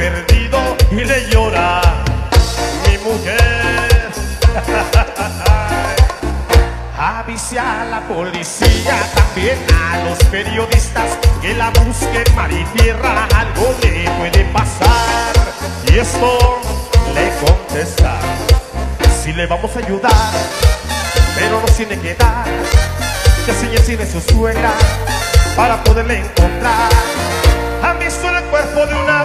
perdido y le llora mi mujer. Avise a la policía, también a los periodistas que la busquen mar y tierra, algo le puede pasar. Y esto le contesta, si le vamos a ayudar, pero nos tiene que dar, que si tiene su suegra para poderle encontrar. Han visto el cuerpo de una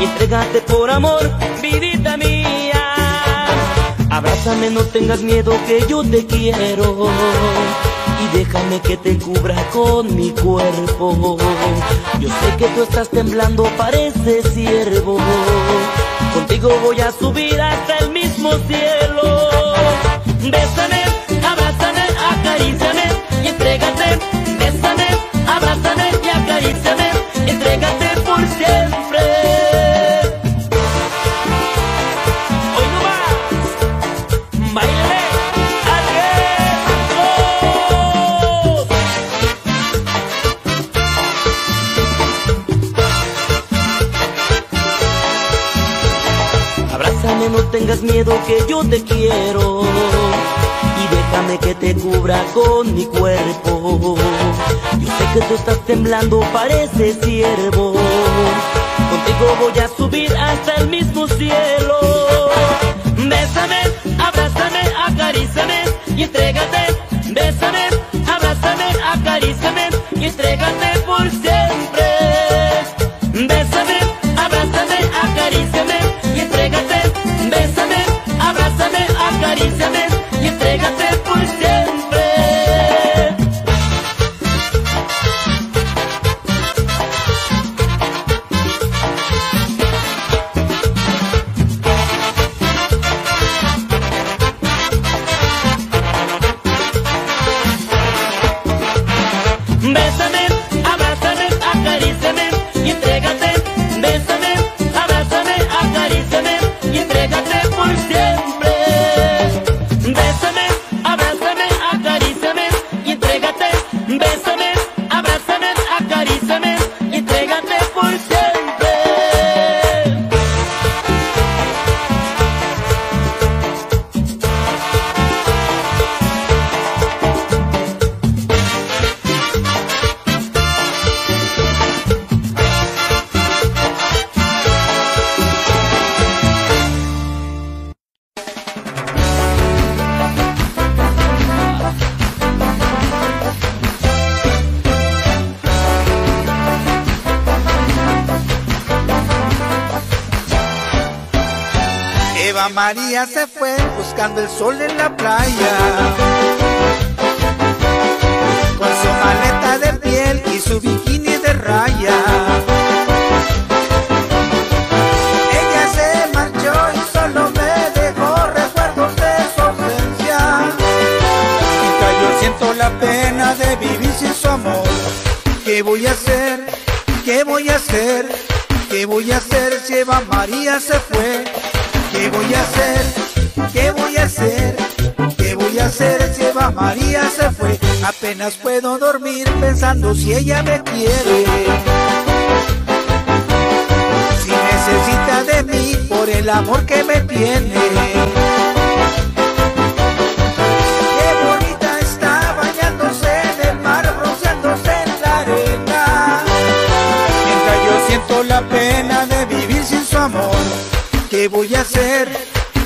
Y entrégate por amor, vidita mía. Abrázame, no tengas miedo que yo te quiero. Y déjame que te cubra con mi cuerpo. Yo sé que tú estás temblando, parece ciervo. Contigo voy a subir hasta el mismo cielo. Bésame, abrázame, acaríciame y entrégate. Bésame, abrázame y acaríciame. Entrégate por siempre. No tengas miedo que yo te quiero. Y déjame que te cubra con mi cuerpo. Yo sé que tú estás temblando, parece ciervo. Contigo voy a subir hasta el mismo cielo. Bésame, abrázame, acaríciame y entrégate. Bésame, abrázame, acaríciame y entrégate por siempre. Bésame, María se fue buscando el sol en la playa. Con su maleta de piel y su bikini de raya. Ella se marchó y solo me dejó recuerdos de su ausencia. Mientras yo siento la pena de vivir sin su amor. ¿Qué voy a hacer? ¿Qué voy a hacer? ¿Qué voy a hacer si Eva María se fue? ¿Qué voy a hacer? ¿Qué voy a hacer? ¿Qué voy a hacer si Eva María se fue? Apenas puedo dormir pensando si ella me quiere. Si necesita de mí por el amor que me tiene. La pena de vivir sin su amor. ¿Qué voy a hacer?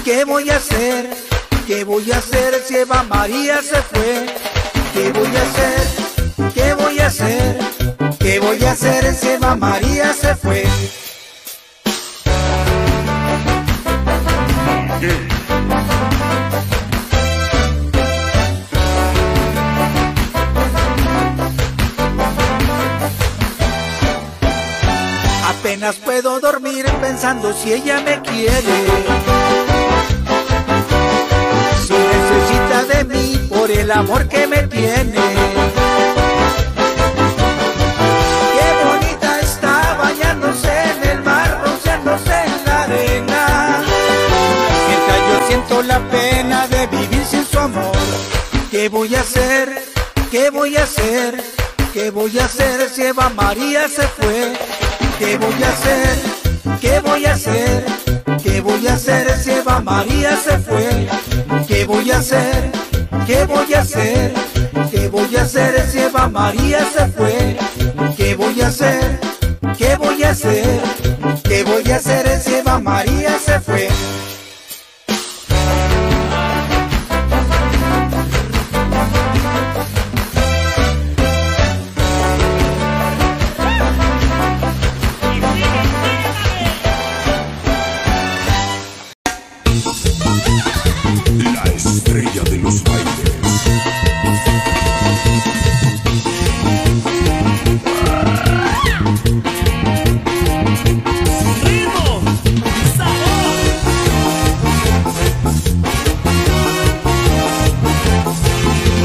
¿Qué voy a hacer? ¿Qué voy a hacer si Eva María se fue? ¿Qué voy a hacer? ¿Qué voy a hacer? ¿Qué voy a hacer si Eva María se fue? Apenas puedo dormir pensando si ella me quiere. Si necesita de mí por el amor que me tiene. Qué bonita está bañándose en el mar, bronceándose en la arena. Mientras yo siento la pena de vivir sin su amor. ¿Qué voy a hacer? ¿Qué voy a hacer? ¿Qué voy a hacer si Eva María se fue? ¿Qué voy a hacer? ¿Qué voy a hacer? ¿Qué voy a hacer si Eva María se fue? ¿Qué voy a hacer? ¿Qué voy a hacer? ¿Qué voy a hacer si Eva María se fue? ¿Qué voy a hacer? ¿Qué voy a hacer? ¿Qué voy a hacer si Eva María se fue? de los bailes. Ritmo.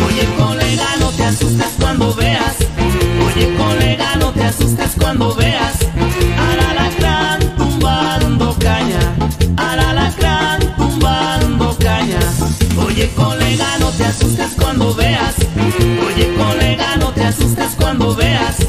Oye colega, no te asustes cuando veas. Oye colega, no te asustes cuando veas. asustes cuando veas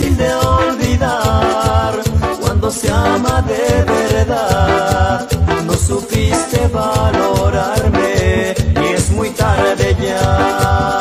fácil de olvidar cuando se ama de verdad. No supiste valorarme y es muy tarde ya.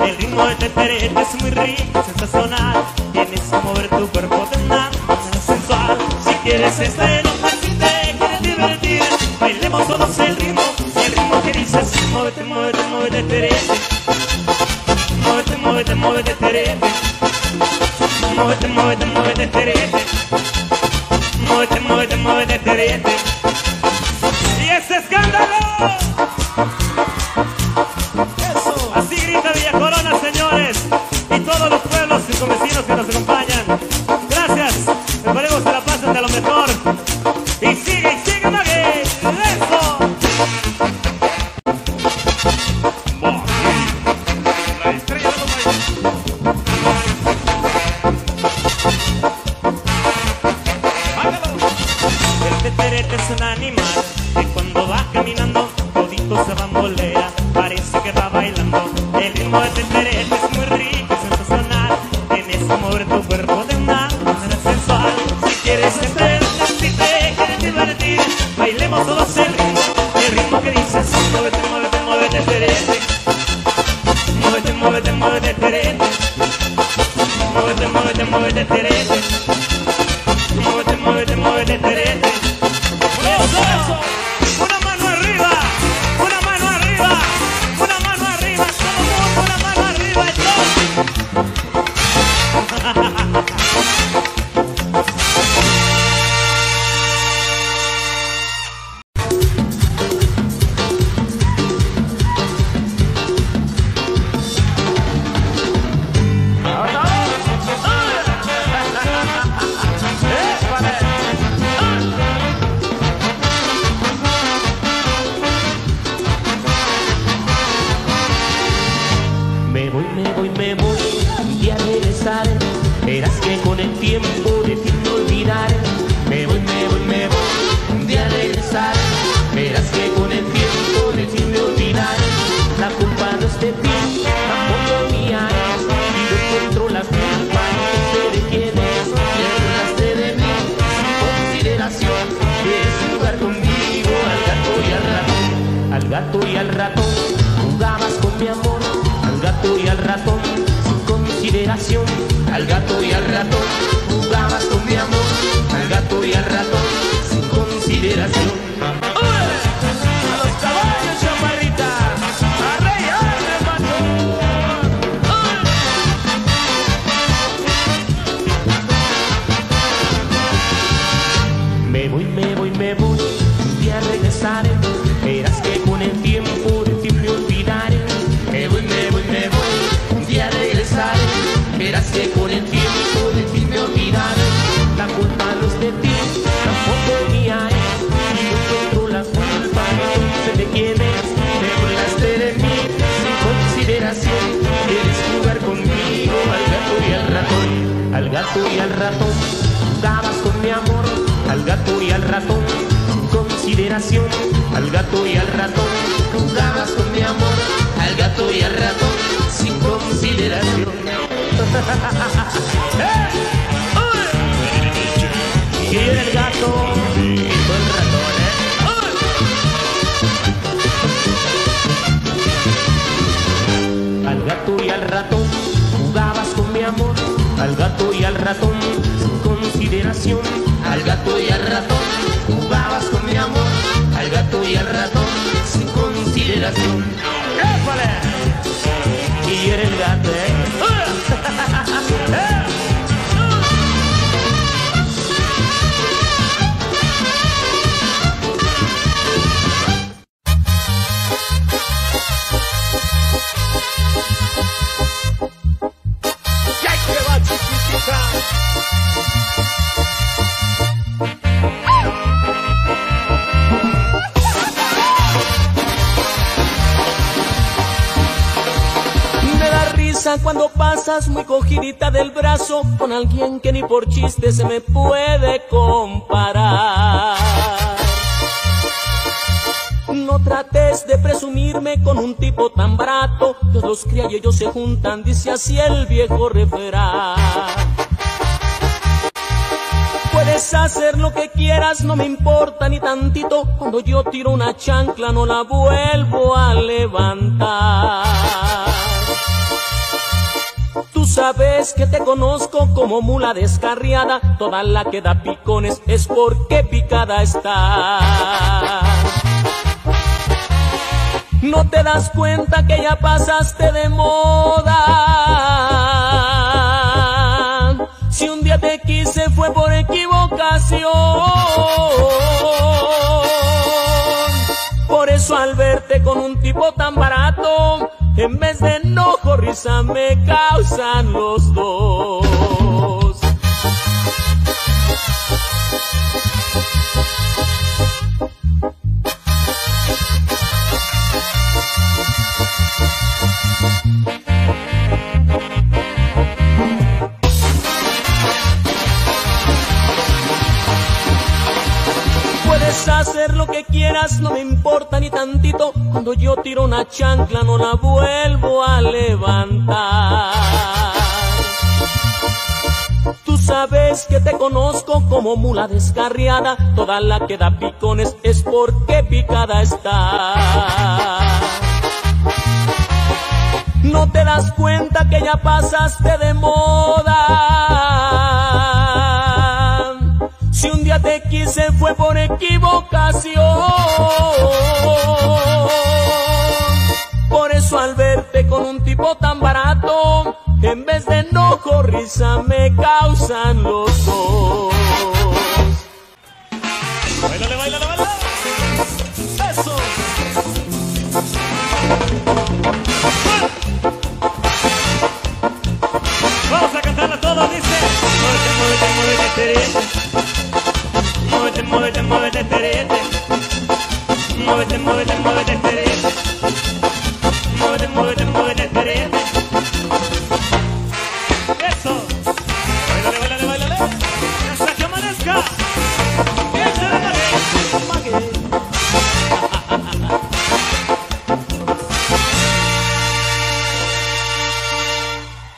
El ritmo de este perete es muy rico, sensacional. Tienes que mover tu cuerpo de una manera sensual. Si quieres estar estrenar, si te quieres divertir, bailemos todos el ritmo. El ritmo que dices, muévete, muévete, muévete, perete. Muévete, muévete, muévete, perete. Muévete, muévete, muévete, perete. Muévete, muévete, muévete, perete. voy, me voy, me voy, un día regresaré. al gato y al ratón, jugabas con mi amor, al gato y al ratón, sin consideración. ¡Eh! Y el. Al gato y al ratón jugabas con mi amor, al gato y al ratón sin consideración, al gato y al ratón azul. ¡Épale! Y eres grande, ¿eh? Cuando pasas muy cogidita del brazo con alguien que ni por chiste se me puede comparar. No trates de presumirme con un tipo tan barato. Dios los cría y ellos se juntan, dice así el viejo refrán. Puedes hacer lo que quieras, no me importa ni tantito. Cuando yo tiro una chancla no la vuelvo a levantar. Sabes que te conozco como mula descarriada. Toda la que da picones es porque picada está. No te das cuenta que ya pasaste de moda. Si un día te quise fue por equivocación. Por eso al verte con un tipo tan barato, en vez de enojo, risa me causan los dos. No me importa ni tantito. Cuando yo tiro una chancla no la vuelvo a levantar. Tú sabes que te conozco como mula descarriada. Toda la que da picones es porque picada está. No te das cuenta que ya pasaste de moda. Si un día te quise fue por equivocación. Por eso al verte con un tipo tan barato, en vez de enojo, risa me causan los dos. Muévete, muévete, terete. Muévete, muévete, muévete, terete. Muévete, muévete, muévete, terete. Eso. Bailale, bailale, bailale. Hasta que amanezca.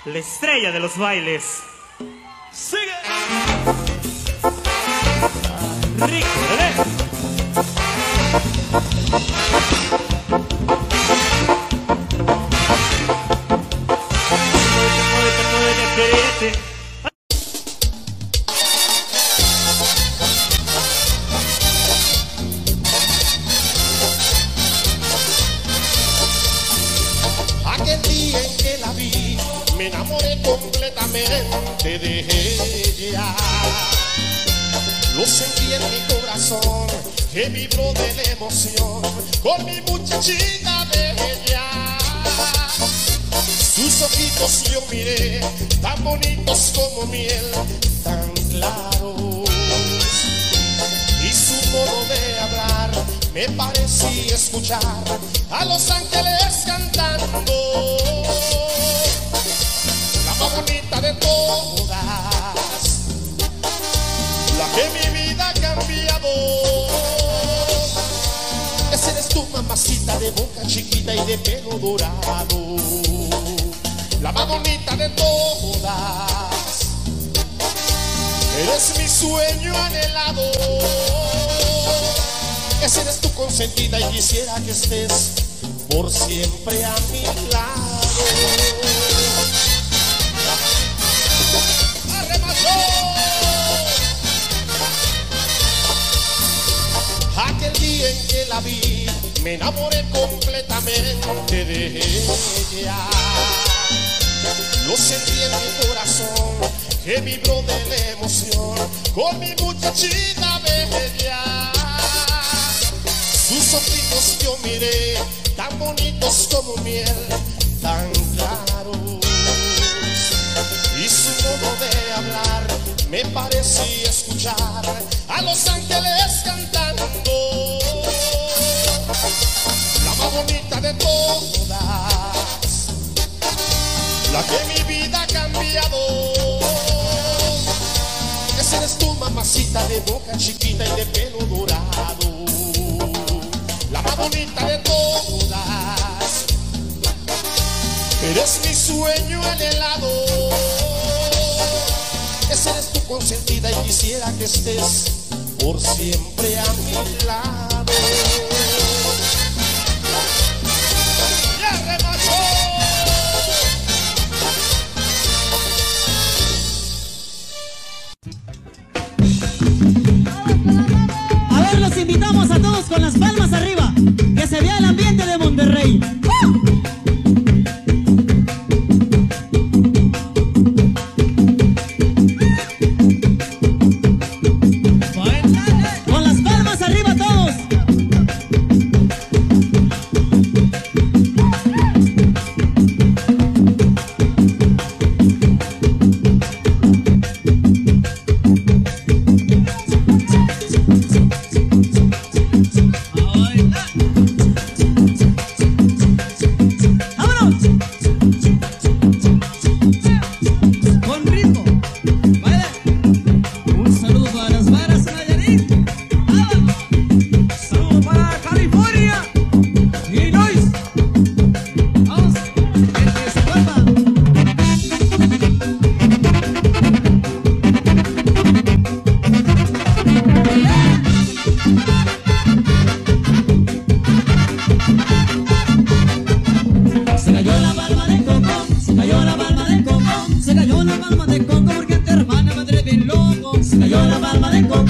La estrella de los bailes. La más bonita de todas. Eres mi sueño anhelado. Esa eres tu consentida y quisiera que estés por siempre a mi lado. ¡Arre, macho! Aquel día en que la vi, me enamoré completamente de ella. Lo sentí en mi corazón, que vibró de la emoción con mi muchachita bella. Sus ojitos yo miré, tan bonitos como miel, tan claros. Y su modo de hablar me parecía escuchar a los ángeles cantando más bonita de todas, la que mi vida ha cambiado. Esa eres tu mamacita de boca chiquita y de pelo dorado, la más bonita de todas. Eres mi sueño anhelado. Esa eres tu consentida y quisiera que estés por siempre a mi lado. tengo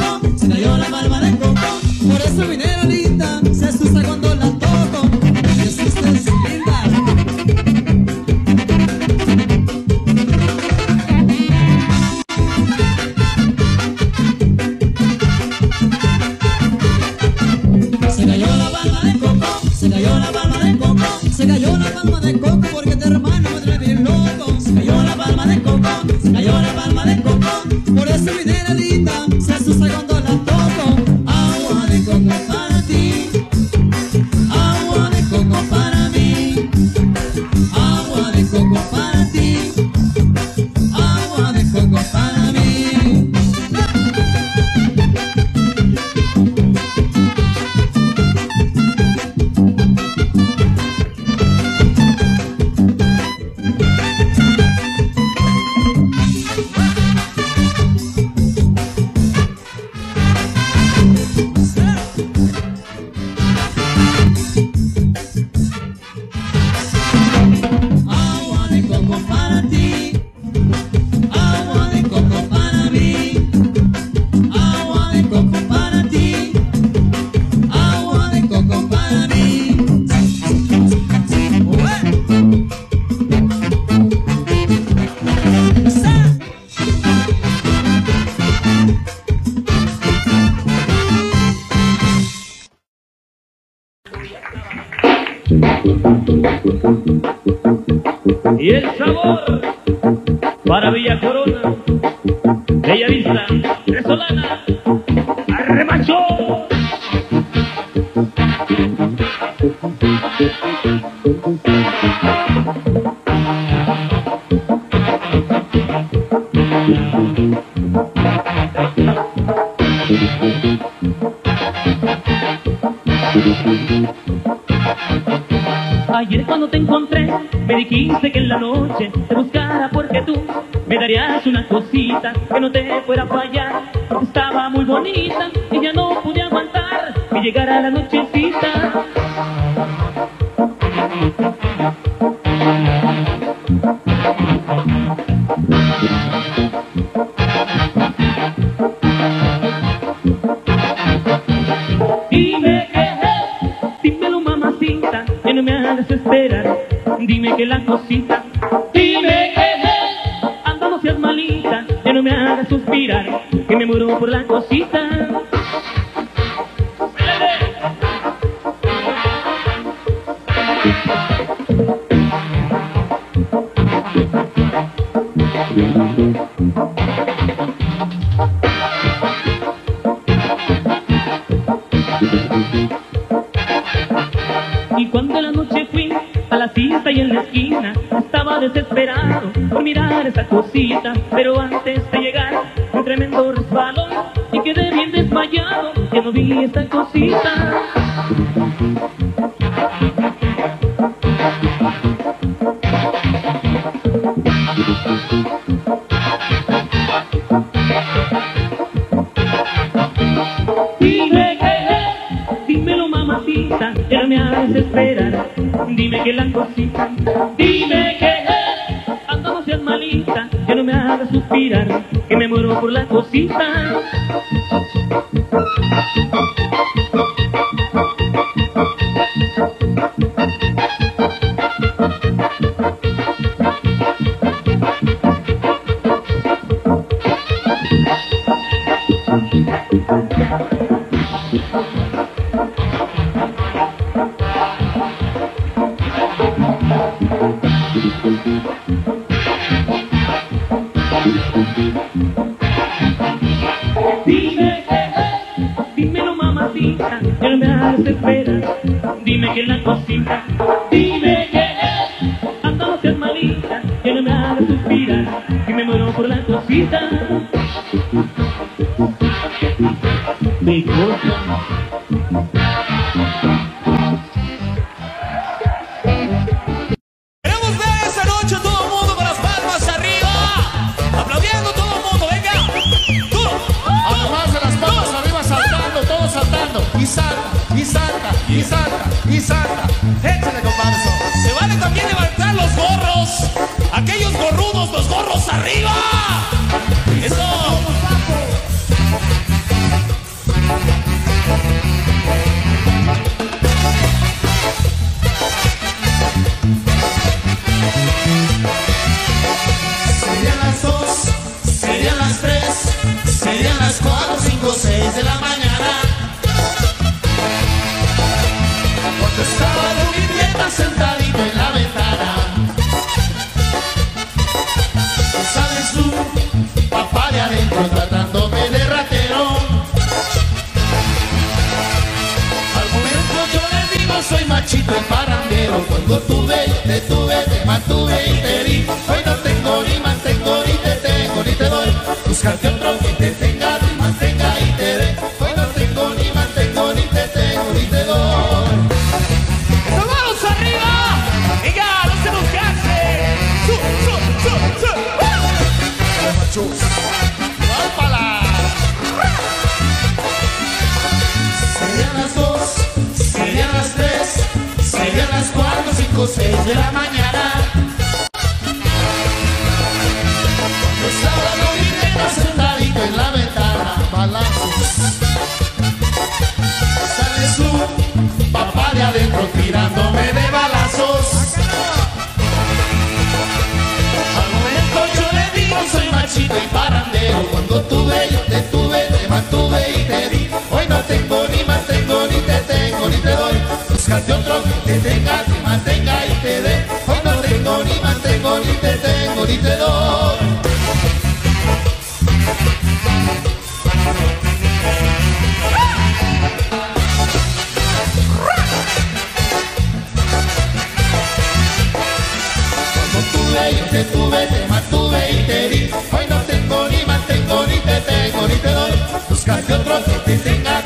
Bueno, pero antes de llegar, un tremendo resbalón y quedé bien desmayado, ya no vi esta cosita. cotoveiro doy. Búscate otro que te tenga,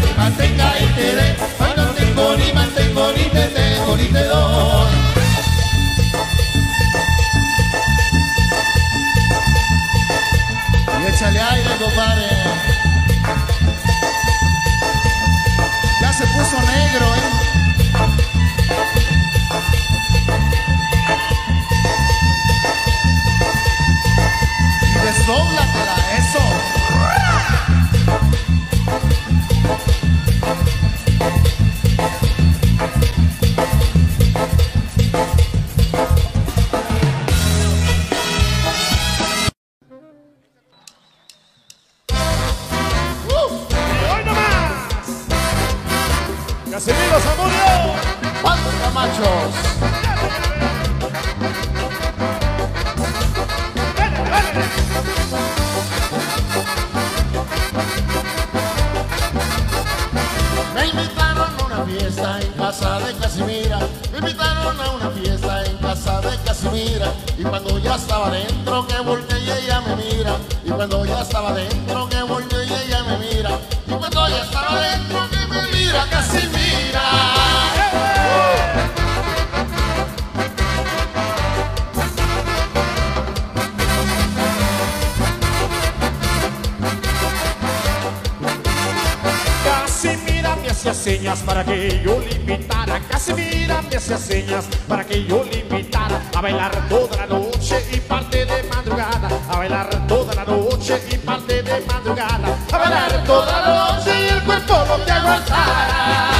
señas para que yo le invitara. Casimira me hacía señas para que yo le invitara a bailar toda la noche y parte de madrugada. A bailar toda la noche y parte de madrugada. A bailar toda la noche y el cuerpo no te aguantara.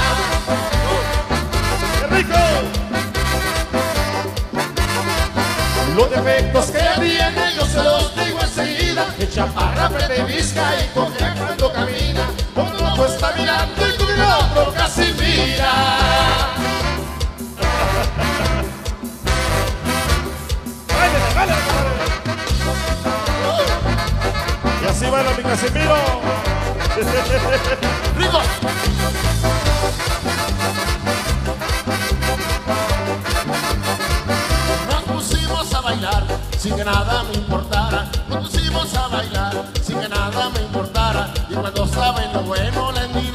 ¡Qué rico! Los defectos que tiene yo se los digo enseguida El chaparra de visca y coge cuando camina y con el otro casi mira Y así baila mi Casimiro ¡Rico! Nos pusimos a bailar sin que nada me importara. Nos pusimos a bailar sin que nada me importara. Y cuando estaba en lo bueno, la endina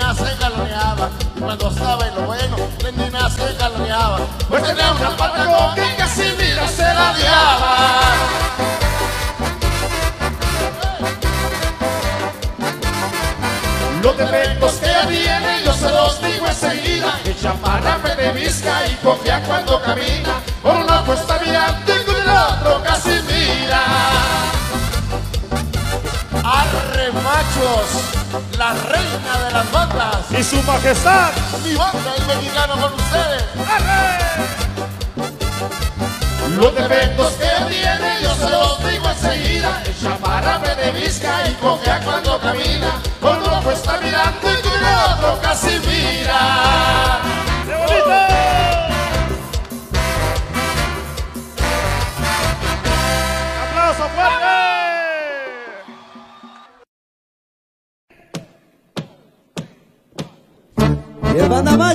Y cuando estaba en lo bueno, la endina se galoneaba. Pues tenía una pata con que casi mira se la diaba. Los defectos que tiene yo se los digo enseguida El de visca y cojea cuando camina Con un ojo está mirando y con el otro casi mira Arre machos, la reina de las bandas. Y su majestad Mi banda, el mexicano con ustedes. Los defectos que tiene yo se los digo enseguida El chaparra de visca y cojea cuando camina Con ojo está mirando y con el otro casi mira ¡Qué bonito!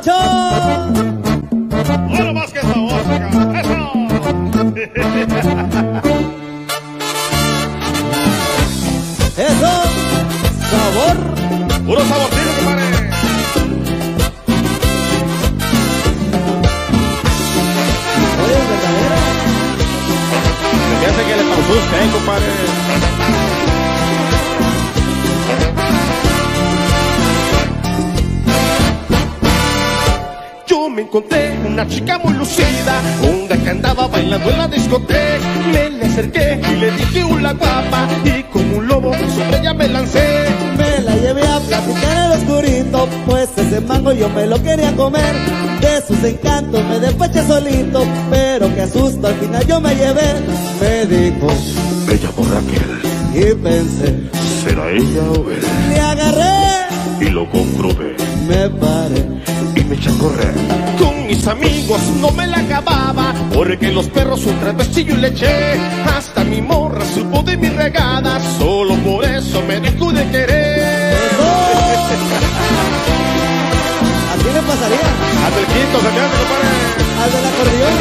El una chica muy lucida, una que andaba bailando en la discoteca. Me le acerqué y le dije una guapa, y como un lobo sobre ella me lancé. Me la llevé a platicar en el oscurito, pues ese mango yo me lo quería comer. De sus encantos me despaché solito, pero qué susto al final yo me llevé. Me dijo, Me llamo Raquel, y pensé, será ella o él, le agarré, y lo comprobé. me paré. y me eché a correr. Mis amigos no me la acababa, porque los perros un travestillo le eché. Hasta mi morra supo de mi regada, solo por eso me dejó de querer. ¿A quién le pasaría? Hasta el quinto se me hace, compadre. Al del acordeón.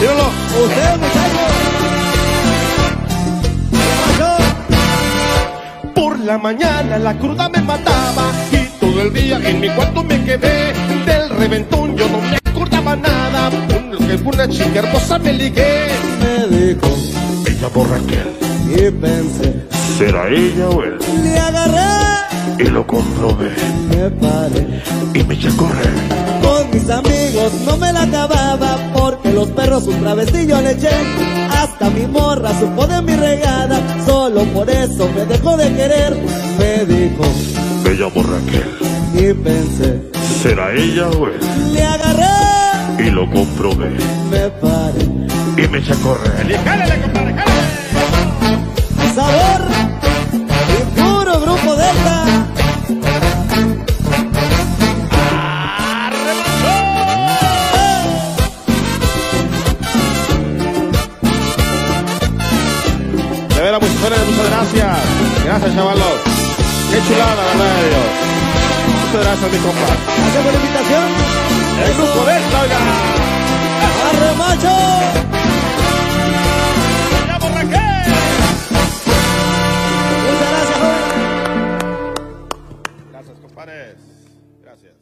Míralo. Usted, muchachos. Por la mañana la cruda me mataba y todo el día en mi cuarto me quedé. Reventón yo no me acordaba nada, con lo que una chica hermosa me ligué. Me dijo, Ella por Raquel, y pensé, ¿será ella o él? le agarré, Y lo comprobé me paré. y me eché a correr. Con mis amigos no me la acababa porque los perros un travestillo le eché. Hasta mi morra supo de mi regada, solo por eso me dejó de querer. Me dijo, Me llamo Raquel, y pensé, ¿será ella o él? le agarré, Y lo comprobé me paré. y me eché a correr. Y jálale, compadre, jálale. Sabor y puro grupo Delta. De veras, muchas gracias. Gracias, chavalos. Qué chulada, la verdad de Dios. Muchas gracias, mi compa. Gracias por la invitación. El grupo Delta, oiga. ¡Arre macho! Muchas gracias, joven. Gracias, compadres. Gracias.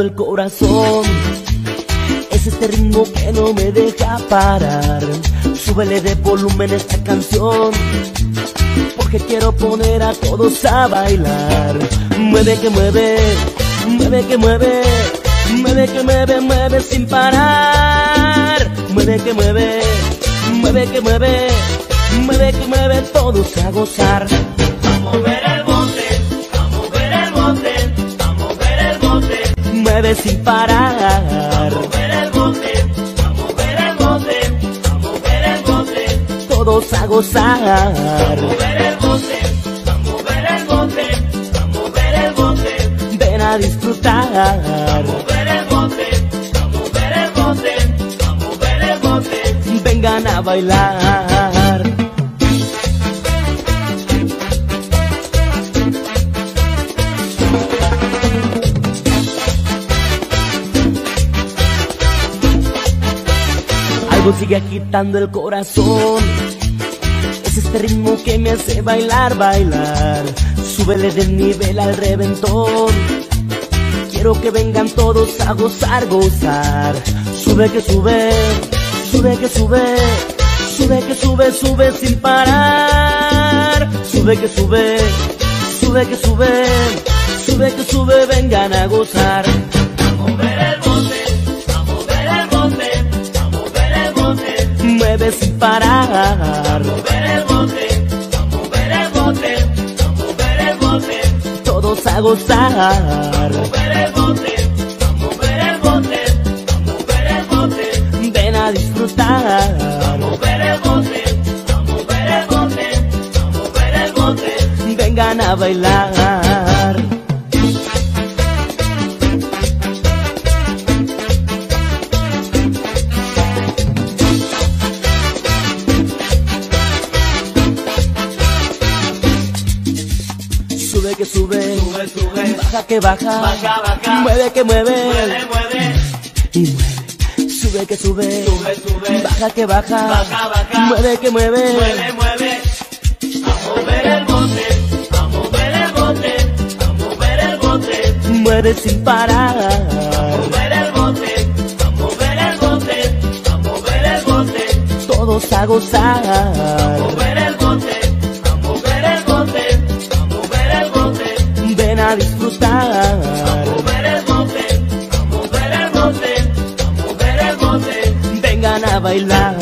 el corazón. Es este ritmo que no me deja parar. Súbele de volumen esta canción. Porque quiero poner a todos a bailar. Mueve que mueve, mueve que mueve. Mueve que mueve, mueve sin parar. Mueve que mueve, mueve que mueve. Mueve que mueve todos a gozar. A mover Mueve sin parar. a mover el bote, a mover el bote, a mover el bote, Todos a gozar. mover el bote, a mover el bote, a mover el bote, Ven a disfrutar. mover el bote, a mover el bote, a mover el bote. Vengan a bailar. Algo sigue agitando el corazón. Es este ritmo que me hace bailar, bailar. Súbele de nivel al reventón. Quiero que vengan todos a gozar, gozar. Sube que sube, sube que sube, sube que sube, sube sin parar. Sube que sube, sube que sube, sube que sube, vengan a gozar. Bote, Mueve sin parar. a mover el bote, a mover el bote, a mover el bote, Todos a gozar. mover el bote, a mover el bote, a mover el bote, Ven a disfrutar. mover el bote, a mover el bote, a mover el bote. Vengan a bailar. Baja que baja, Baja, baja. mueve que mueve, mueve, mueve, y mueve. Sube que sube, Sube, sube. baja que baja, Baja, baja. mueve que mueve, mueve, mueve. A mover el bote, a mover el bote, a mover el bote. mueve sin parar. mover el bote, a mover el bote, a mover el bote, Todos a gozar, mover el a disfrutar. mover el bote, a mover el bote, a mover el bote. vengan a bailar.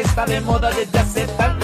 Está de moda desde hace tanto?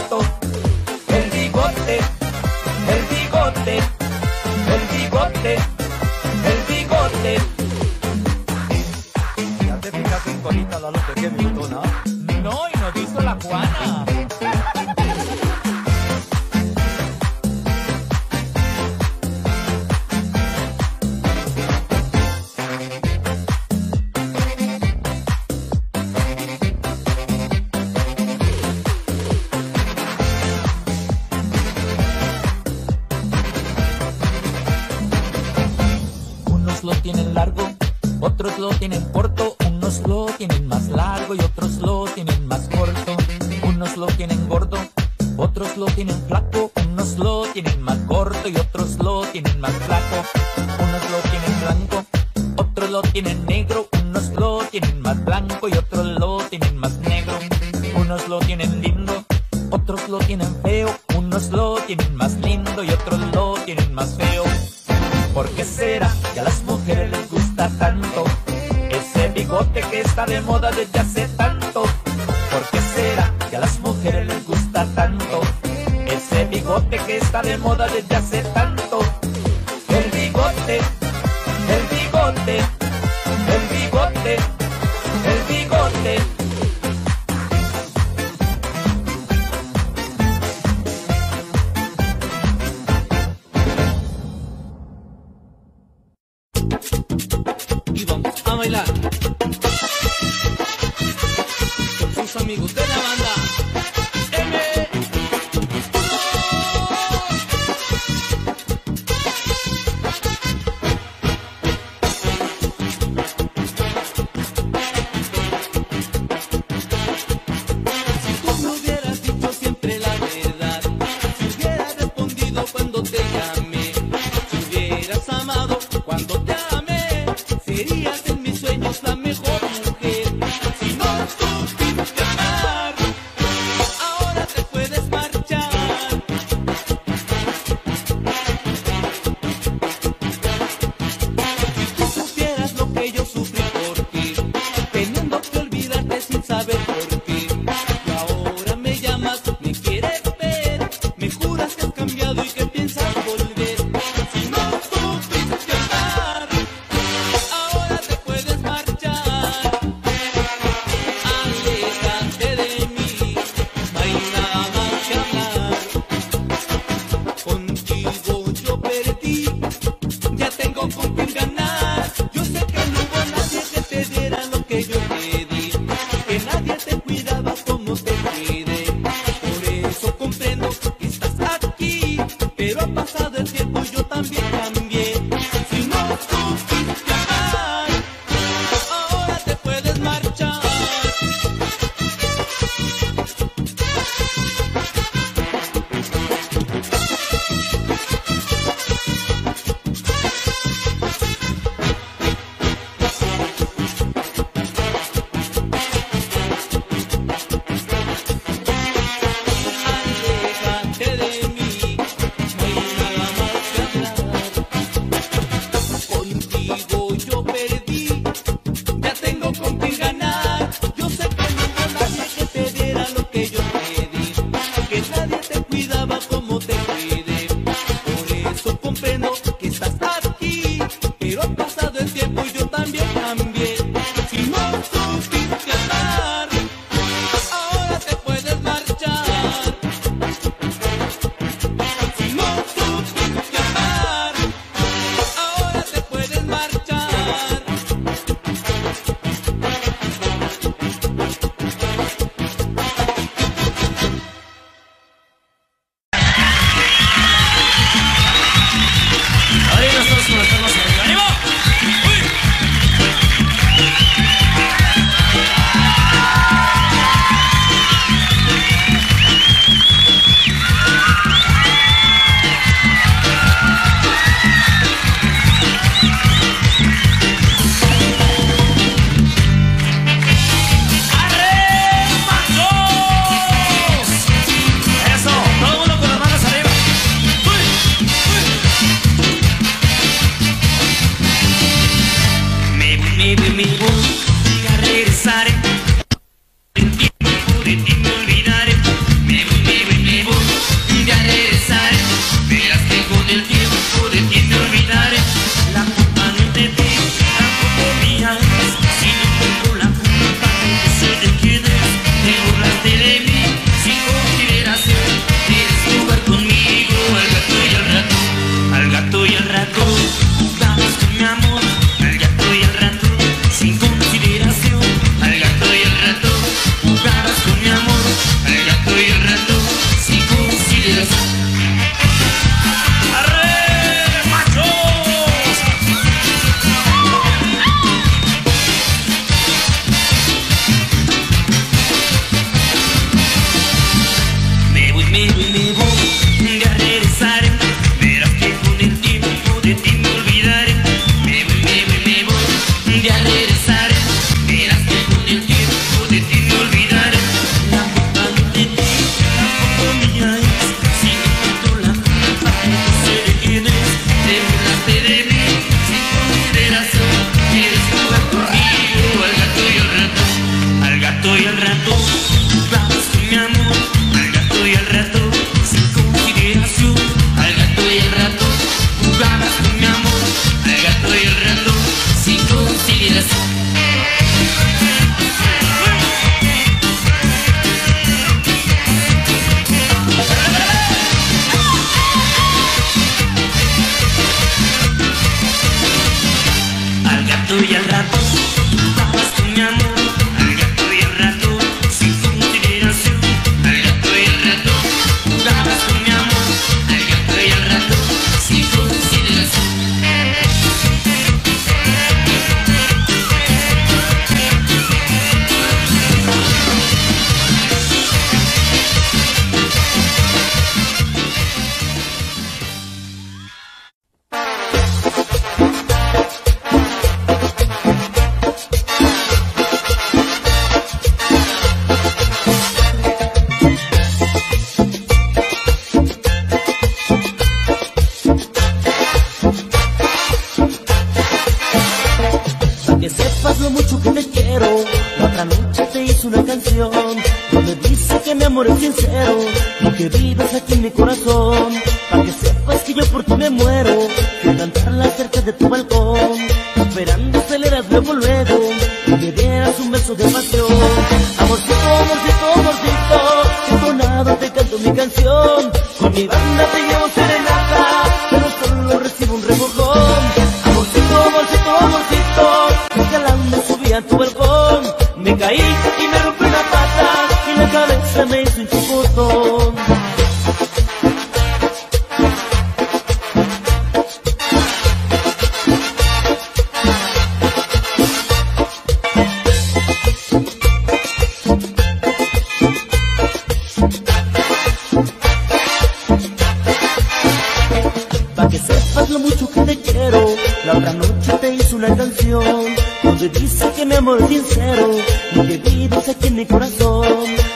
la noche te hice una canción. Donde dice que mi amor sincero lo que vives aquí en mi corazón.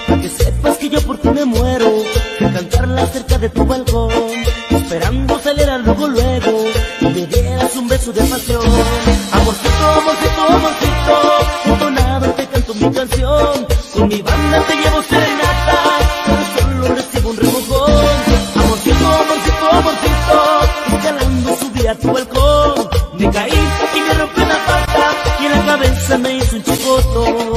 Para que sepas que yo por ti me muero de cantarla cerca de tu balcón esperando salir al luego luego y me dieras un beso de pasión. Amorcito, amorcito, amorcito entonado te canto mi canción. Con mi banda te llevo cero foto.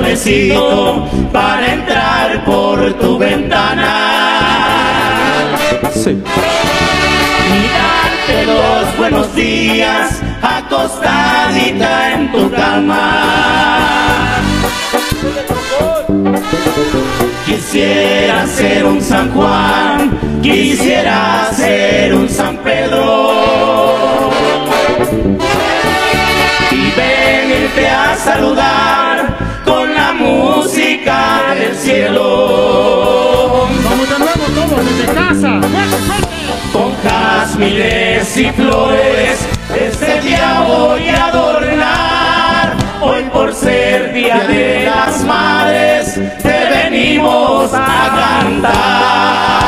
solecito para entrar por tu ventana. Sí. Y darte los buenos días acostadita en tu cama. Quisiera ser un San Juan, quisiera ser un San Pedro. Y venirte a saludar cielo. Vamos desde casa. Con jazmines y flores, este día voy a adornar. Hoy por ser Día de las Madres, te venimos a cantar.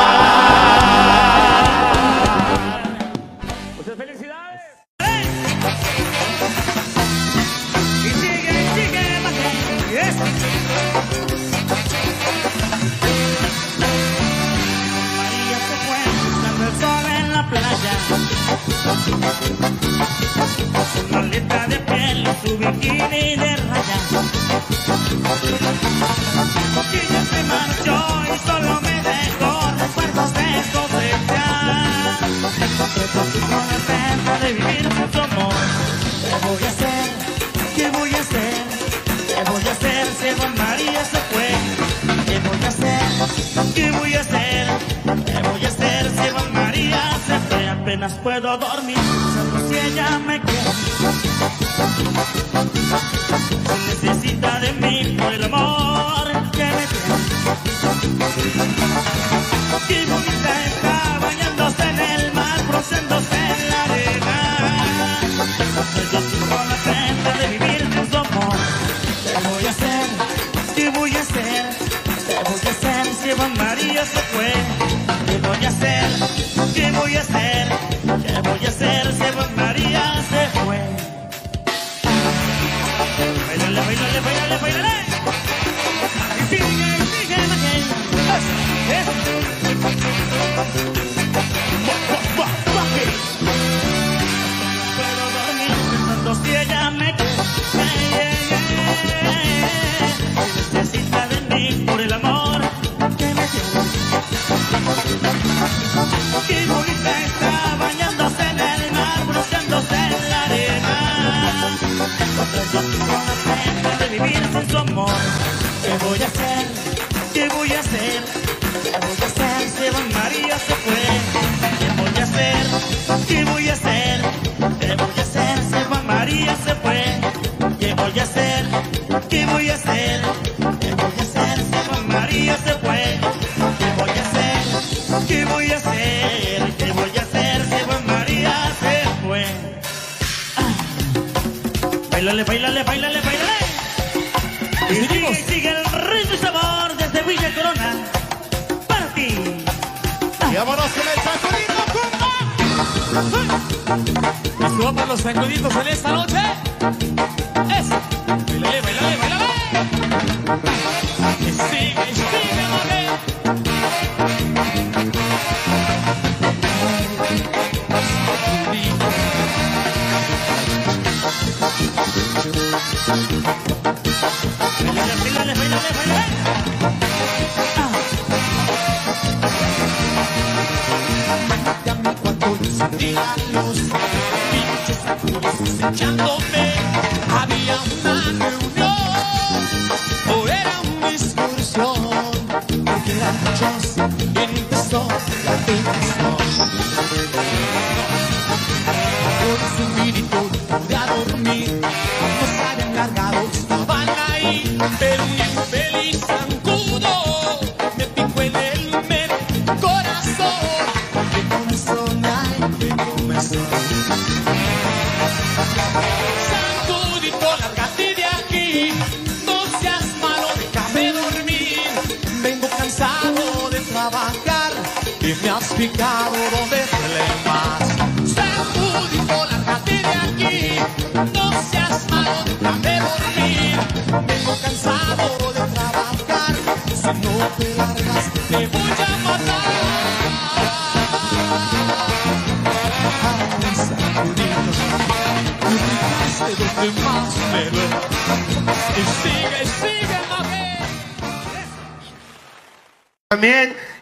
que quiere de raya. Ella se marchó y solo me dejó recuerdos de cosecha. Con el pena de vivir su amor. ¿Qué voy a hacer? ¿Qué voy a hacer? ¿Qué voy a hacer si Don María se fue? ¿Qué voy a hacer? ¿Qué voy a hacer? ¿Qué voy a hacer si Don María se fue? Apenas puedo dormir, solo si ella me quiere. Necesita de mí por el amor que me tiene.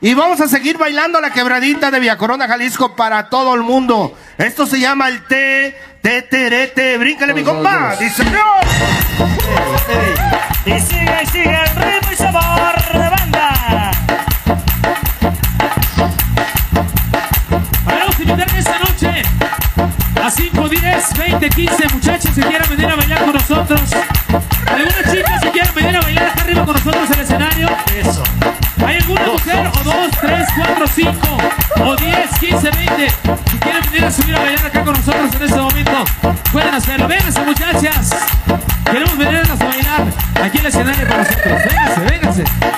Y vamos a seguir bailando la quebradita de Villa Corona, Jalisco para todo el mundo. Esto se llama el té, té, té, té. Bríncale, mi compa. Dice, no. Y sigue, y sigue el ritmo y se va. las muchachas. Queremos venirlas a bailar aquí en el escenario para nosotros. Vénganse, vénganse.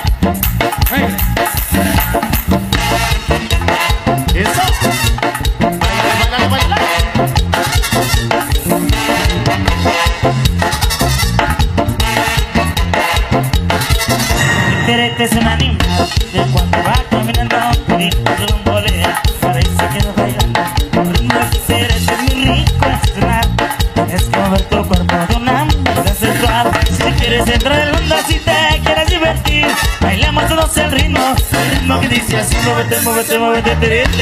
did it.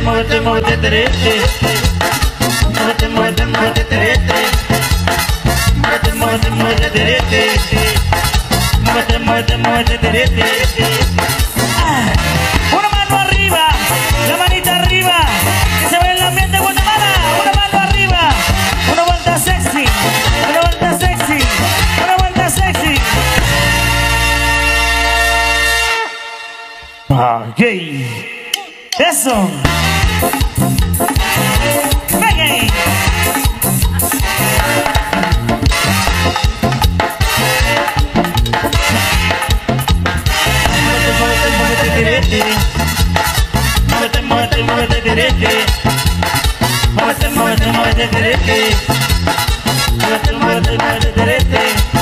muévete, muévete, muévete, terete. Muévete, muévete, muévete, terete. Muévete, muévete, muévete, terete. Muévete, muévete, muévete, terete. degrete Mata, mata, mata, degrete Mata, mata, mata, degrete